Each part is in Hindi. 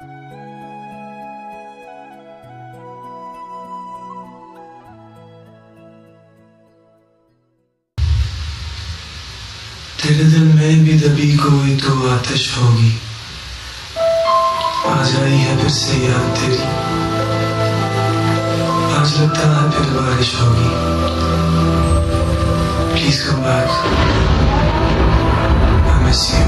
तेरे दिल में भी दबी कोई तो आतिश होगी। आज आई है फिर से याद तेरी। आज लगता है फिर बारिश होगी। Please come back I miss you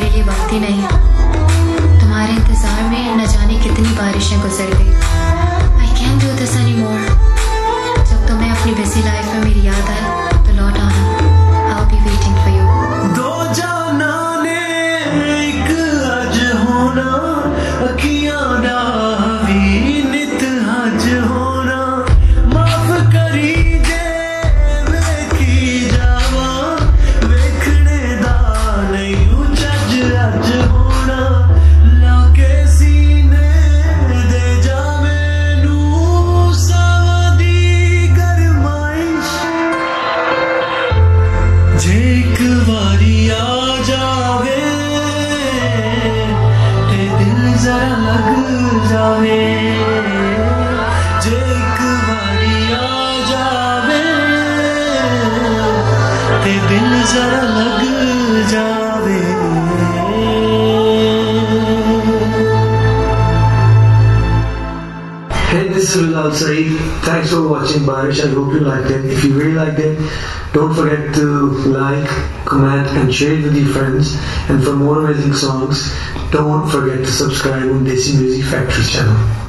मेरे लिए वक्त ही नहीं। तुम्हारे इंतज़ार में न जाने कितनी बारिशें गुजर गई। I can do this any more जा कुमारी आ जावे। दिल जरा लग Hey, this is Bilal Saeed. Thanks for watching Barish. I hope you liked it. If you really liked it, don't forget to like, comment, and share it with your friends. And for more amazing songs, don't forget to subscribe on Desi Music Factory channel.